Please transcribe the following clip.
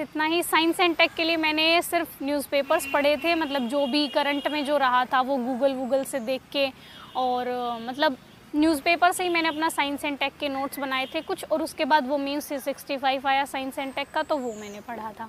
इतना ही science and tech के लिए मैंने सिर्फ़ न्यूज़पेपर्स पढ़े थे मतलब जो भी करंट में जो रहा था वो गूगल वूगल से देख के और मतलब न्यूज़पेपर से ही मैंने अपना साइंस एंड टेक के नोट्स बनाए थे कुछ और उसके बाद वो मीन्स सिक्सटी फाइव आया साइंस एंड टेक का तो वो मैंने पढ़ा था।